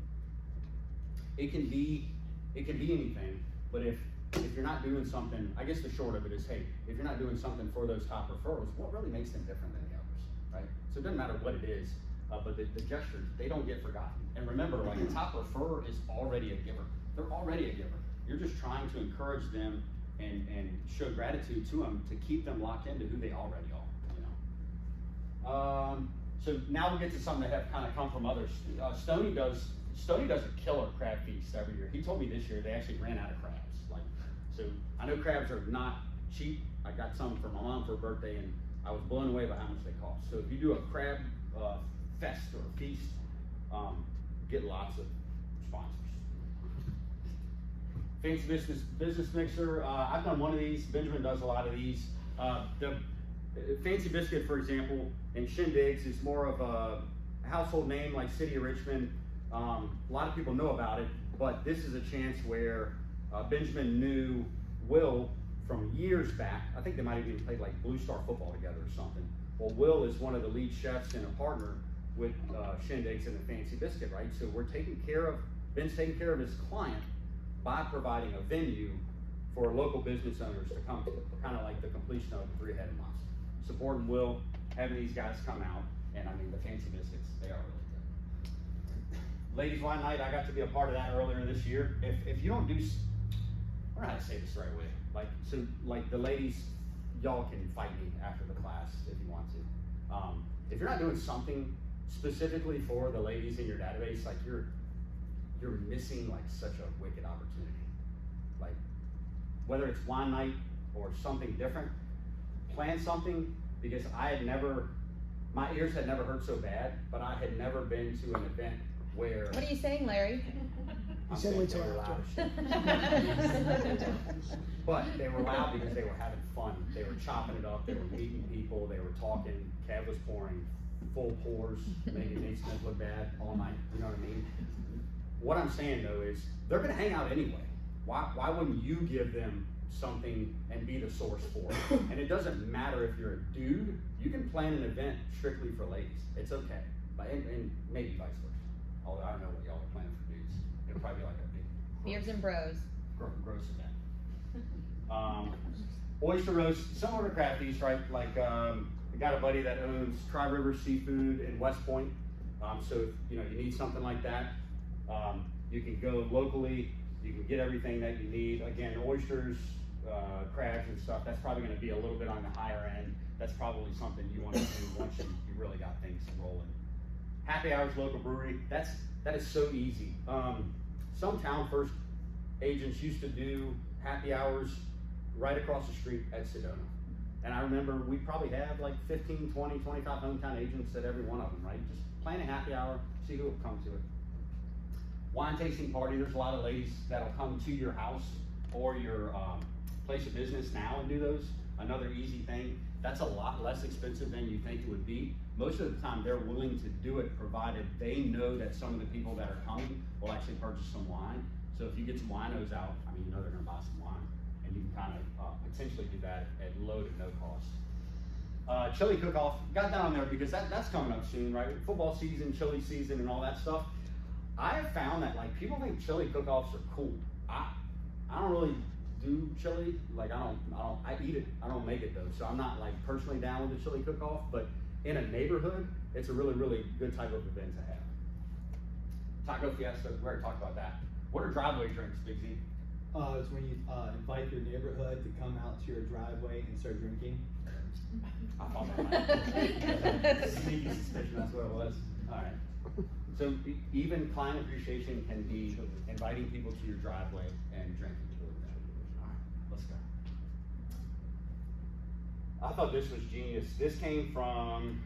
it can be it can be anything, but if if you're not doing something, I guess the short of it is, hey, if you're not doing something for those top referrals, what really makes them different than the others, right? So it doesn't matter what it is, uh, but the, the gestures they don't get forgotten. And remember, like a top referrer is already a giver. They're already a giver. You're just trying to encourage them and and show gratitude to them to keep them locked into who they already are. You know. Um, so now we get to something that have kind of come from others. Uh, Stony does Stony does a killer crab feast every year. He told me this year they actually ran out of crabs. Like, so I know crabs are not cheap. I got some for my mom for her birthday, and I was blown away by how much they cost. So if you do a crab uh, fest or a feast, um, get lots of sponsors. Fancy business business mixer. Uh, I've done one of these. Benjamin does a lot of these. Uh, the Fancy Biscuit, for example, and Shindigs is more of a household name like City of Richmond. Um, a lot of people know about it, but this is a chance where uh, Benjamin knew Will from years back. I think they might have even played like Blue Star football together or something. Well, Will is one of the lead chefs and a partner with uh, Shindigs and the Fancy Biscuit, right? So we're taking care of, Ben's taking care of his client by providing a venue for local business owners to come to, kind of like the completion of the three-headed monster. Supporting Will, having these guys come out, and I mean, the Fancy Biscuits, they are really good. Ladies Wine Night, I got to be a part of that earlier this year. If, if you don't do, I don't know how to say this the right way. Like, so, like the ladies, y'all can fight me after the class if you want to. Um, if you're not doing something specifically for the ladies in your database, like you're, you're missing like such a wicked opportunity. Like, whether it's wine night or something different, plan something because I had never, my ears had never hurt so bad, but I had never been to an event where. What are you saying, Larry? I'm said saying wait they till were loud after. But they were loud because they were having fun. They were chopping it up. They were meeting people. They were talking. Kev was pouring full pours, making Nate Smith look bad all night. You know what I mean? What I'm saying though is they're gonna hang out anyway. Why, why wouldn't you give them something and be the source for it? And it doesn't matter if you're a dude. You can plan an event strictly for ladies. It's okay. But and, and maybe vice versa. Although I don't know what y'all are planning for dudes. It'll probably be like a big Beards and bros. gro- gross event. Um, oyster roast, similar to crab feast, right? Like, um, I got a buddy that owns Tri River Seafood in West Point. Um, so if, you know, you need something like that, um, you can go locally, you can get everything that you need. Again, oysters, uh, crabs and stuff, that's probably gonna be a little bit on the higher end. That's probably something you wanna do once you, you really got things rolling. Happy hours local brewery, that's, that is so easy. Um, some town first agents used to do happy hours right across the street at Sedona. And I remember we probably have like 15, 20, 25 hometown agents at every one of them, right? Just plan a happy hour, see who will come to it. Wine tasting party, there's a lot of ladies that'll come to your house or your um, place of business now and do those. Another easy thing, that's a lot less expensive than you think it would be. Most of the time, they're willing to do it provided they know that some of the people that are coming will actually purchase some wine. So if you get some winos out, I mean, you know they're gonna buy some wine. And you can kind of uh, potentially do that at low to no cost. Uh, chili cook-off, got that on there because that, that's coming up soon, right? Football season, chili season, and all that stuff. I have found that like people think chili cook-offs are cool. I I don't really do chili. Like I don't I don't I eat it. I don't make it though. So I'm not like personally down with the chili cook-off. But in a neighborhood, it's a really really good type of event to have. Taco Fiesta, we already talked about that. What are driveway drinks, Big Z? Uh, it's when you, uh, invite your neighborhood to come out to your driveway and start drinking. I thought that might sneaky suspicion that's what it was. Alright. So even client appreciation can be inviting people to your driveway and drinking. Alright, let's go. I thought this was genius. This came from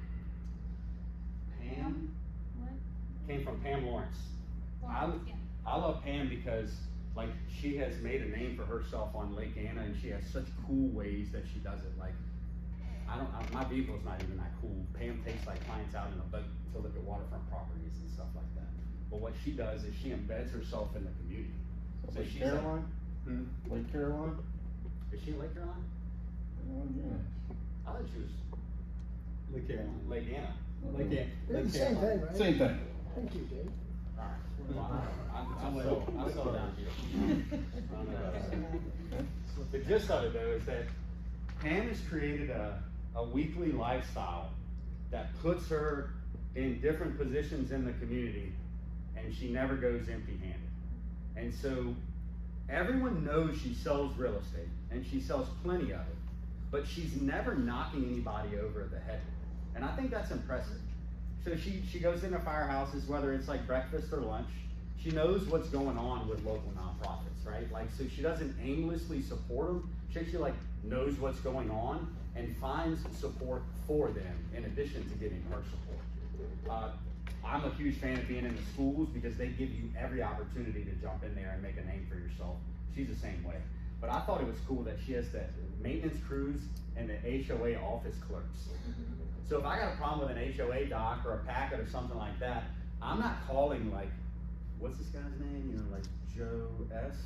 Pam, What? came from Pam Lawrence. I, yeah. I love Pam because like she has made a name for herself on Lake Anna and she has such cool ways that she does it. Like I don't, I, my vehicle's not even that cool. Pam takes like clients out in a boat to look at waterfront properties and stuff like that. But what she does is she embeds herself in the community. So Lake she's like- Caroline? Hmm? Lake Caroline? Is she in Lake Carolina? Oh, yeah. I thought she was Lake Caroline. Lake Anna. Lake An- They're Lake the same thing, right? Same thing. Thank you, Dave. Alright. Well, I- I'm, I'm so, I'm so down here. I don't know about that. The gist of it though is that Pam has created a, a weekly lifestyle that puts her in different positions in the community and she never goes empty handed. And so everyone knows she sells real estate and she sells plenty of it, but she's never knocking anybody over the head. And I think that's impressive. So she, she goes into firehouses, whether it's like breakfast or lunch. She knows what's going on with local nonprofits, right? Like, so she doesn't aimlessly support them. She actually like knows what's going on and finds support for them in addition to getting her support. Uh, I'm a huge fan of being in the schools because they give you every opportunity to jump in there and make a name for yourself. She's the same way. But I thought it was cool that she has the maintenance crews and the HOA office clerks. So if I got a problem with an HOA doc or a packet or something like that, I'm not calling like, what's this guy's name? You know, like Joe S.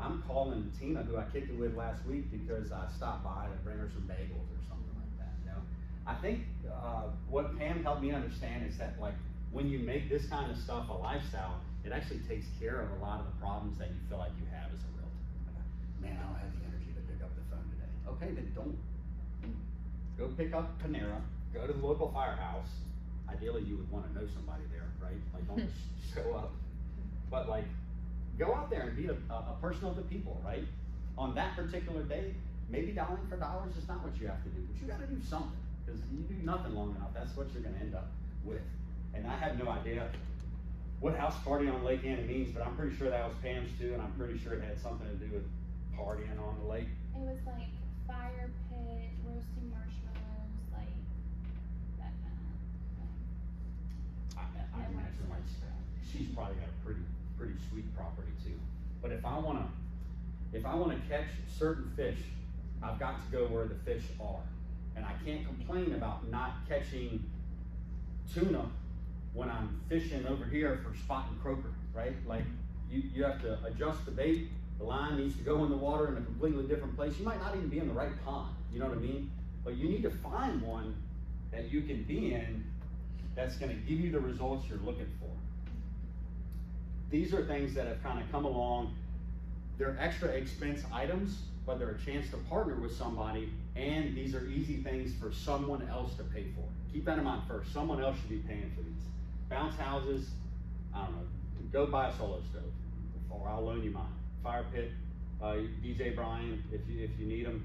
I'm calling Tina, who I kicked it with last week, because I stopped by to bring her some bagels or something like that. You know, I think uh, what Pam helped me understand is that like when you make this kind of stuff a lifestyle, it actually takes care of a lot of the problems that you feel like you have as a realtor. Man, I don't have the energy to pick up the phone today. Okay, then don't. Go pick up Panera. Go to the local firehouse. Ideally, you would want to know somebody there, right? Like, don't just show up. But like, go out there and be a, a, person of the people, right? On that particular day, maybe dialing for dollars is not what you have to do, but you got to do something because you do nothing long enough. That's what you're going to end up with. And I have no idea what house party on Lake Anna means, but I'm pretty sure that was Pam's too, and I'm pretty sure it had something to do with partying on the lake. It was like fire pit, roasting marshmallows, like that kind of thing. I, I imagine like she's probably got a pretty pretty sweet property too. But if I wanna if I wanna catch certain fish, I've got to go where the fish are. And I can't complain about not catching tuna when I'm fishing over here for spot and croaker, right? Like you, you have to adjust the bait, the line needs to go in the water in a completely different place. You might not even be in the right pond, you know what I mean? But you need to find one that you can be in that's gonna give you the results you're looking for. These are things that have kind of come along. They're extra expense items, but they're a chance to partner with somebody, and these are easy things for someone else to pay for. Keep that in mind first. Someone else should be paying for these. bounce houses, I don't know, go buy a solo stove, or I'll loan you mine. Fire pit, uh, DJ Brian, if you, if you need them.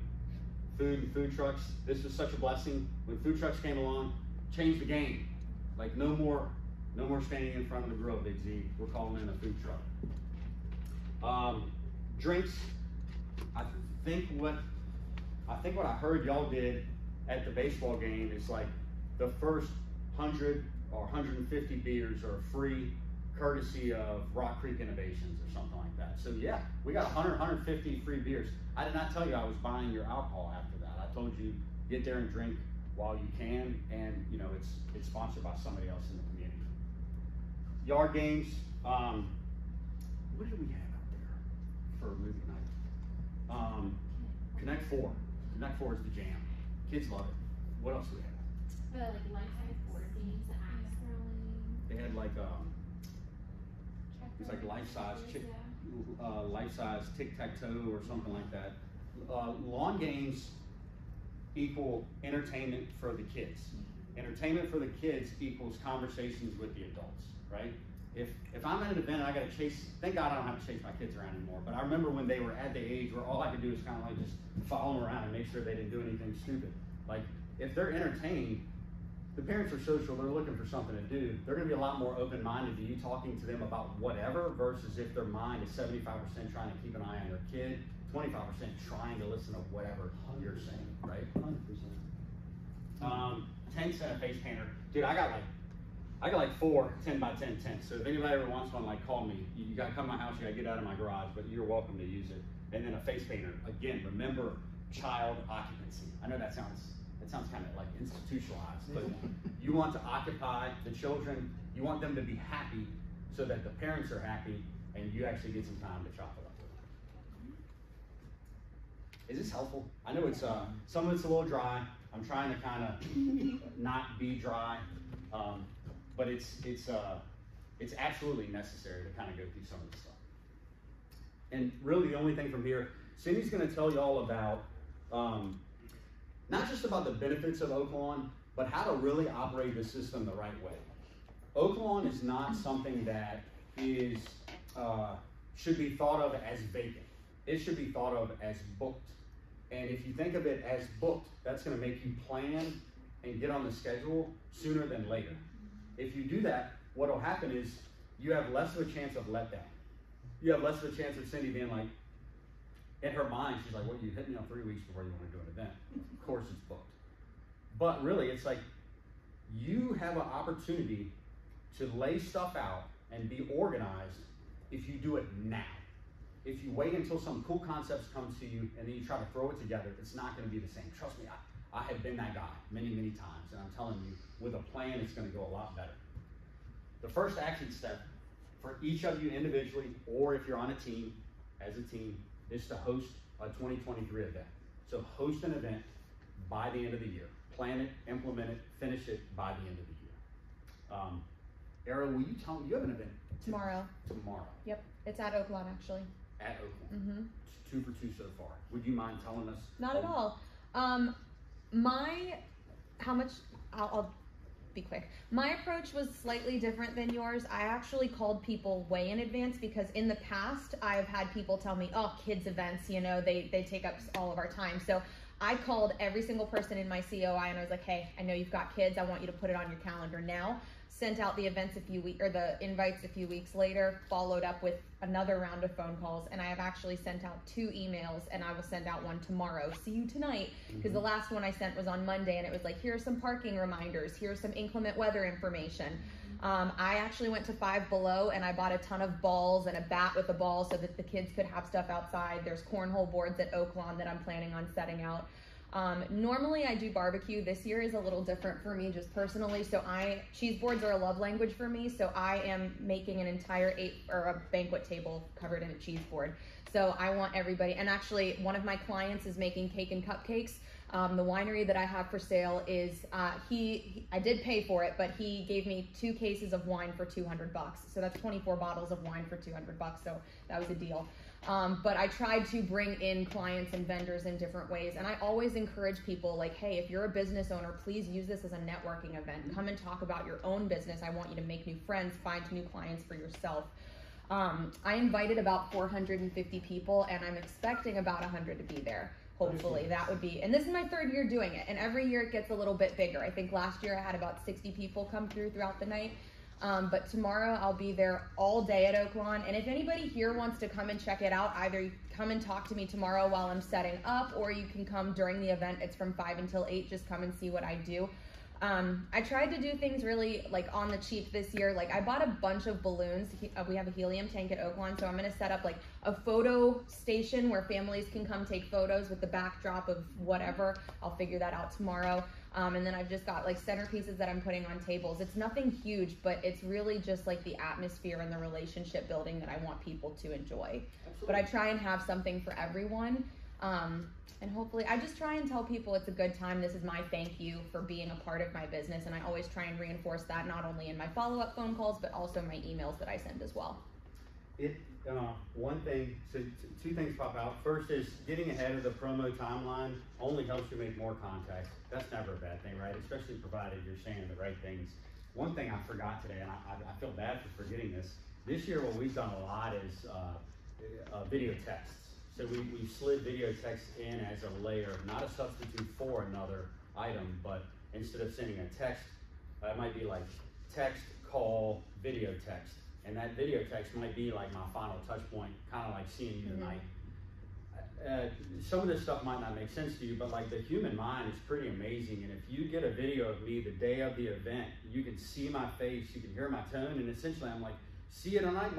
Food and food trucks, this was such a blessing. When food trucks came along, changed the game. Like no more, no more standing in front of the grill, Big Z. We're calling in a food truck. Um, drinks, I think what, I think what I heard y'all did at the baseball game is like the first hundred or hundred and fifty beers are free courtesy of Rock Creek Innovations or something like that. So yeah, we got 100, 150 free beers. I did not tell you I was buying your alcohol after that. I told you get there and drink while you can, and you know it's it's sponsored by somebody else in the community. Yard games. Um, what did we have out there for movie night? Um, Connect Four. Connect Four is the jam. Kids love it. What else do we have? The like life-size board games, the axe throwing. They had like um, it's like life size chick, uh, life size tic tac toe or something like that. Uh, lawn games equal entertainment for the kids. Entertainment for the kids equals conversations with the adults, right? If if I'm at an event and I gotta chase, thank God I don't have to chase my kids around anymore. But I remember when they were at the age where all I could do is kind of like just follow them around and make sure they didn't do anything stupid. Like if they're entertained, the parents are social, they're looking for something to do. They're gonna be a lot more open-minded to you talking to them about whatever versus if their mind is seventy-five percent trying to keep an eye on their kid, twenty-five percent trying to listen to whatever you're saying, right? Hundred percent. Um, tents and a face painter. Dude, I got like, I got like four 10 by 10 tents. So if anybody ever wants one, like call me. You, you gotta come to my house, you gotta get out of my garage, but you're welcome to use it. And then a face painter. Again, remember child occupancy. I know that sounds, that sounds kind of like institutionalized, but you want to occupy the children, you want them to be happy so that the parents are happy and you actually get some time to chop it up. Is this helpful? I know it's, uh, some of it's a little dry. I'm trying to kind of not be dry, um, but it's it's uh, it's absolutely necessary to kind of go through some of this stuff. And really, the only thing from here, Cindy's going to tell you all about um, not just about the benefits of Oaklawn, but how to really operate the system the right way. Oaklawn is not something that is uh, should be thought of as vacant. It should be thought of as booked. And if you think of it as booked, that's going to make you plan and get on the schedule sooner than later. If you do that, what will happen is you have less of a chance of letdown. You have less of a chance of Cindy being like, in her mind, she's like, well, you hit me on three weeks before you want to do an event. Of course it's booked. But really, it's like you have an opportunity to lay stuff out and be organized if you do it now. If you wait until some cool concepts come to you and then you try to throw it together, it's not going to be the same. Trust me, I, I have been that guy many, many times, and I'm telling you, with a plan, it's going to go a lot better. The first action step for each of you individually, or if you're on a team, as a team, is to host a 2023 event. So host an event by the end of the year. Plan it, implement it, finish it by the end of the year. Um, Era, will you tell me, you have an event Tomorrow. tomorrow Yep. It's at Oaklawn actually. at Oaklawn. Mm-hmm. Two for two so far. Would you mind telling us? Not at all. Um, my, how much, I'll, I'll be quick. My approach was slightly different than yours. I actually called people way in advance because in the past I've had people tell me, oh, kids events, you know, they, they take up all of our time. So I called every single person in my COI and I was like, hey, I know you've got kids. I want you to put it on your calendar now. Sent out the events a few weeks or the invites a few weeks later, followed up with another round of phone calls, and I have actually sent out two emails, and I will send out one tomorrow. See you tonight, because the last one I sent was on Monday, and it was like, here are some parking reminders, here's some inclement weather information. Um, I actually went to Five Below and I bought a ton of balls and a bat with a ball so that the kids could have stuff outside. There's cornhole boards at Oaklawn that I'm planning on setting out. Um, normally I do barbecue. This year is a little different for me just personally. So I cheese boards are a love language for me. So I am making an entire eight or a banquet table covered in a cheese board. So I want everybody and actually one of my clients is making cake and cupcakes. Um, the winery that I have for sale is uh, he, he. I did pay for it, but he gave me two cases of wine for 200 bucks. So that's 24 bottles of wine for 200 bucks. So that was a deal. Um, but I tried to bring in clients and vendors in different ways. And I always encourage people like, hey, if you're a business owner, please use this as a networking event. Come and talk about your own business. I want you to make new friends, find new clients for yourself. Um, I invited about 450 people, and I'm expecting about 100 to be there. Hopefully, that would be. And this is my third year doing it, and every year it gets a little bit bigger. I think last year I had about 60 people come through throughout the night. Um, but tomorrow I'll be there all day at Oaklawn. And if anybody here wants to come and check it out, either come and talk to me tomorrow while I'm setting up, or you can come during the event. It's from 5 until 8. Just come and see what I do. Um, I tried to do things really like on the cheap this year. Like I bought a bunch of balloons. Uh, We have a helium tank at Oaklawn, so I'm gonna set up like a photo station where families can come take photos with the backdrop of whatever. I'll figure that out tomorrow. Um, and then I've just got like centerpieces that I'm putting on tables. It's nothing huge, but it's really just like the atmosphere and the relationship building that I want people to enjoy. But I try and have something for everyone. Um, and hopefully, I just try and tell people it's a good time. This is my thank you for being a part of my business. And I always try and reinforce that not only in my follow up phone calls, but also my emails that I send as well. It, uh, one thing, so two things pop out. First is getting ahead of the promo timeline only helps you make more contacts. That's never a bad thing, right? Especially provided you're saying the right things. One thing I forgot today, and I, I, feel bad for forgetting this. This year, what we've done a lot is uh, uh, video texts. So we, we slid video text in as a layer, not a substitute for another item, but instead of sending a text, uh, it might be like text, call, video text. And that video text might be like my final touch point, kind of like seeing you Mhm. tonight. Uh, some of this stuff might not make sense to you, but like the human mind is pretty amazing. And if you get a video of me the day of the event, you can see my face, you can hear my tone, and essentially I'm like, see you tonight,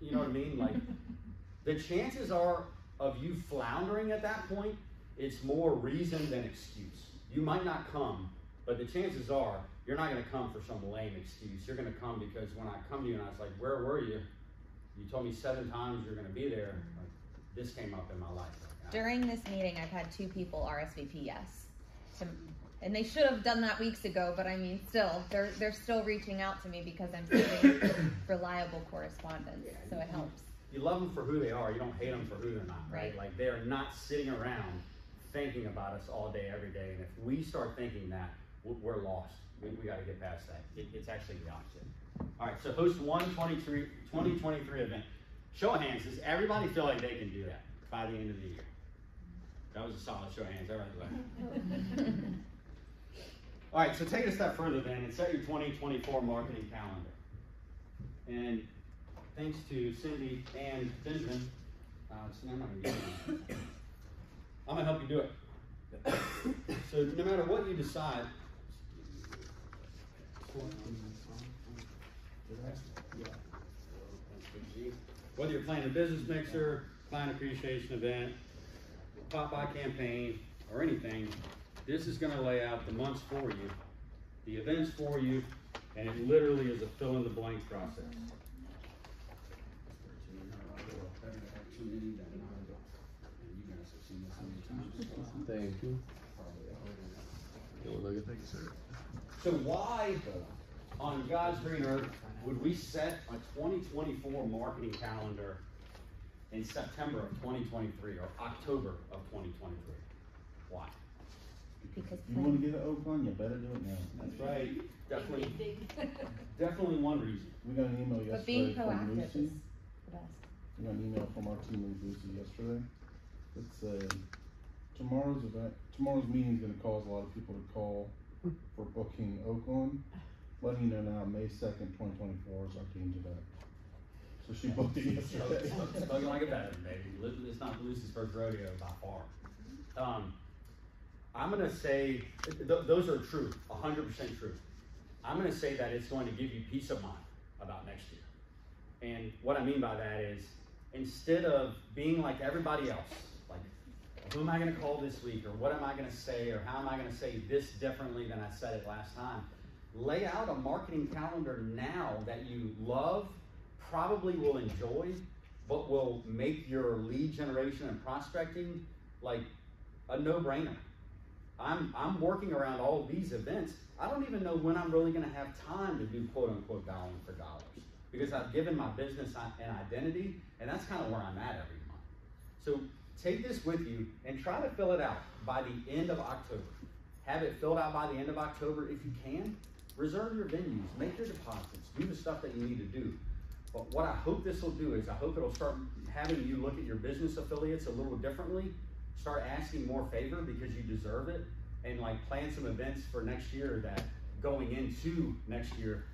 you know what I mean? Like, the chances are of you floundering at that point, it's more reason than excuse. You might not come, but the chances are you're not going to come for some lame excuse. You're going to come because when I come to you and I was like, "Where were you?" You told me seven times you're going to be there. Like, this came up in my life. Like, During this meeting, I've had two people RSVP yes. To, and they should have done that weeks ago, but I mean, still, they're, they're still reaching out to me because I'm sending reliable correspondence, so it helps. You love them for who they are. You don't hate them for who they're not, right? Right. Like they are not sitting around thinking about us all day, every day. And if we start thinking that, we're lost. We, we got to get past that. It, it's actually the opposite. All right, so host one 23 2023 event. Show of hands. Does everybody feel like they can do that by the end of the year? That was a solid show of hands. All right. All right, so take it a step further then and set your 2024 marketing calendar. And thanks to Cindy and Benjamin, uh, so I'm. I'm gonna help you do it. So no matter what you decide. Whether you're planning a business mixer, client appreciation event, pop-by campaign, or anything, this is gonna lay out the months for you, the events for you, and it literally is a fill in the blank process. Thank you. Thank you, sir. So why on God's green earth would we set a 2024 marketing calendar in September of 2023 or October of 2023? Why? Because You wanna get an Oaklawn, you better do it now. That's right. Definitely, definitely one reason. We got an email But being yesterday from proactive Lucy. Is. We got an email from our team lead Lucy yesterday. It said, tomorrow's event, tomorrow's meeting's gonna cause a lot of people to call for booking Oaklawn. Letting you know now, May second, twenty twenty-four is our team's event. So she booked it yesterday. Spoken like a veteran, baby. It's not Lucy's first rodeo by far. Um, I'm gonna say, th- th- those are true, hundred percent true. I'm gonna say that it's going to give you peace of mind about next year. And what I mean by that is, instead of being like everybody else, like, who am I gonna call this week, or what am I gonna say, or how am I gonna say this differently than I said it last time? Lay out a marketing calendar now that you love, probably will enjoy, but will make your lead generation and prospecting like a no-brainer. I'm, I'm working around all these events. I don't even know when I'm really gonna have time to do quote unquote dialing for dollars. Because I've given my business an identity, and that's kind of where I'm at every month. So take this with you and try to fill it out by the end of October. Have it filled out by the end of October if you can. Reserve your venues, make your deposits, do the stuff that you need to do. But what I hope this will do is I hope it'll start having you look at your business affiliates a little differently. Start asking more favor because you deserve it and like plan some events for next year that going into next year,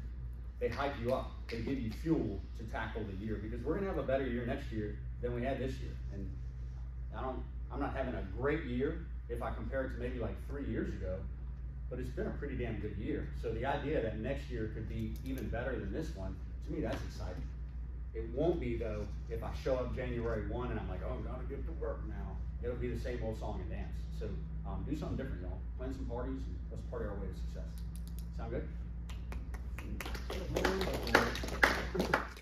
they hype you up. They give you fuel to tackle the year because we're gonna have a better year next year than we had this year. And I don't, I'm not having a great year if I compare it to maybe like three years ago, but it's been a pretty damn good year. So the idea that next year could be even better than this one, to me, that's exciting. It won't be though if I show up January one and I'm like, oh, I'm gonna get to work now. It'll be the same old song and dance. So um, do something different, y'all. Plan some parties and let's party our way to success. Sound good? もうちょっと待ってください。